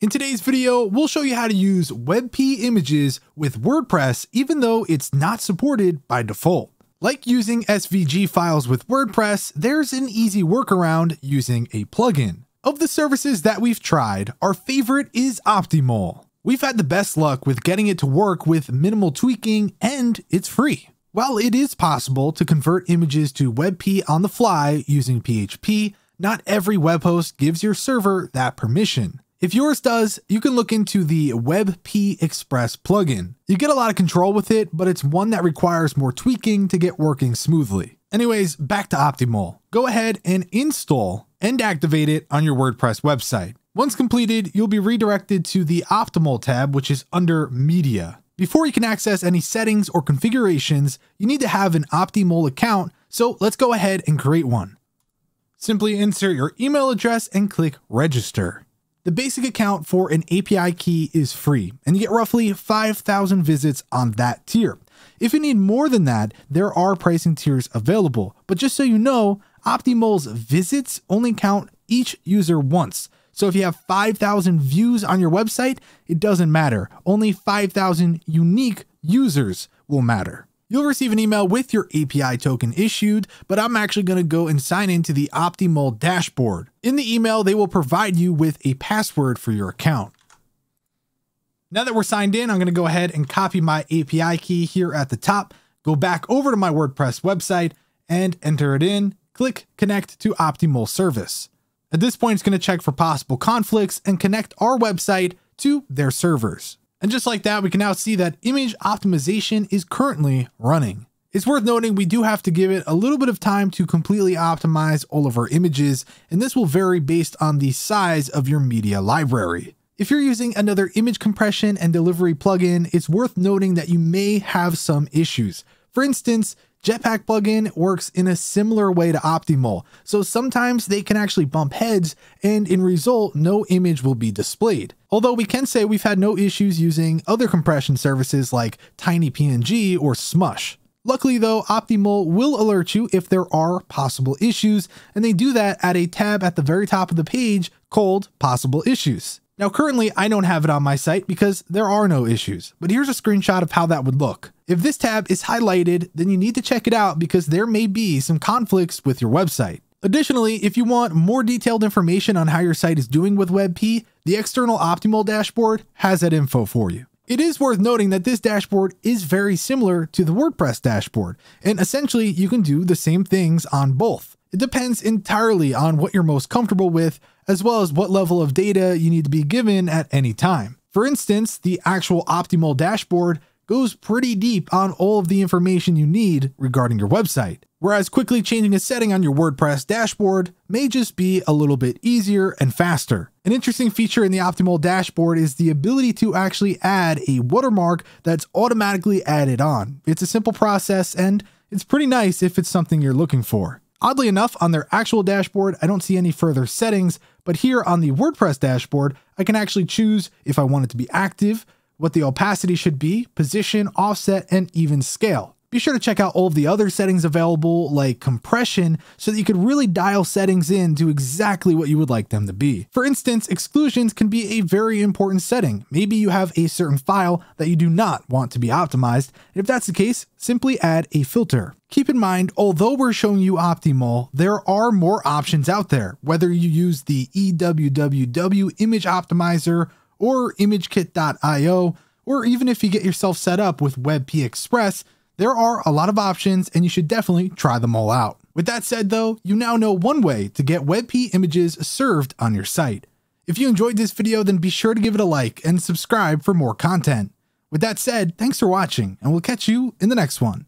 In today's video, we'll show you how to use WebP images with WordPress even though it's not supported by default. Like using SVG files with WordPress, there's an easy workaround using a plugin. Of the services that we've tried, our favorite is Optimole. We've had the best luck with getting it to work with minimal tweaking and it's free. While it is possible to convert images to WebP on the fly using PHP, not every web host gives your server that permission. If yours does, you can look into the WebP Express plugin. You get a lot of control with it, but it's one that requires more tweaking to get working smoothly. Anyways, back to Optimole. Go ahead and install and activate it on your WordPress website. Once completed, you'll be redirected to the Optimole tab, which is under Media. Before you can access any settings or configurations, you need to have an Optimole account, so let's go ahead and create one. Simply insert your email address and click register. The basic account for an API key is free, and you get roughly 5,000 visits on that tier. If you need more than that, there are pricing tiers available, but just so you know, Optimole's visits only count each user once. So if you have 5,000 views on your website, it doesn't matter. Only 5,000 unique users will matter. You'll receive an email with your API token issued, but I'm actually going to go and sign into the Optimole dashboard. In the email, they will provide you with a password for your account. Now that we're signed in, I'm going to go ahead and copy my API key here at the top, go back over to my WordPress website and enter it in, click connect to Optimole service. At this point, it's going to check for possible conflicts and connect our website to their servers. And just like that, we can now see that image optimization is currently running. It's worth noting we do have to give it a little bit of time to completely optimize all of our images, and this will vary based on the size of your media library. If you're using another image compression and delivery plugin, it's worth noting that you may have some issues. For instance, Jetpack plugin works in a similar way to Optimole, so sometimes they can actually bump heads and in result, no image will be displayed. Although we can say we've had no issues using other compression services like TinyPNG or Smush. Luckily though, Optimole will alert you if there are possible issues, and they do that at a tab at the very top of the page called Possible Issues. Now currently I don't have it on my site because there are no issues, but here's a screenshot of how that would look. If this tab is highlighted, then you need to check it out because there may be some conflicts with your website. Additionally, if you want more detailed information on how your site is doing with WebP, the external Optimole dashboard has that info for you. It is worth noting that this dashboard is very similar to the WordPress dashboard, and essentially you can do the same things on both. It depends entirely on what you're most comfortable with, as well as what level of data you need to be given at any time. For instance, the actual Optimole dashboard goes pretty deep on all of the information you need regarding your website, whereas quickly changing a setting on your WordPress dashboard may just be a little bit easier and faster. An interesting feature in the Optimole dashboard is the ability to actually add a watermark that's automatically added on. It's a simple process and it's pretty nice if it's something you're looking for. Oddly enough, on their actual dashboard, I don't see any further settings, but here on the WordPress dashboard, I can actually choose if I want it to be active, what the opacity should be, position, offset, and even scale. Be sure to check out all of the other settings available, like compression, so that you could really dial settings in to exactly what you would like them to be. For instance, exclusions can be a very important setting. Maybe you have a certain file that you do not want to be optimized. If that's the case, simply add a filter. Keep in mind, although we're showing you Optimole, there are more options out there, whether you use the EWWW image optimizer or imagekit.io, or even if you get yourself set up with WebP Express, there are a lot of options and you should definitely try them all out. With that said though, you now know one way to get WebP images served on your site. If you enjoyed this video, then be sure to give it a like and subscribe for more content. With that said, thanks for watching and we'll catch you in the next one.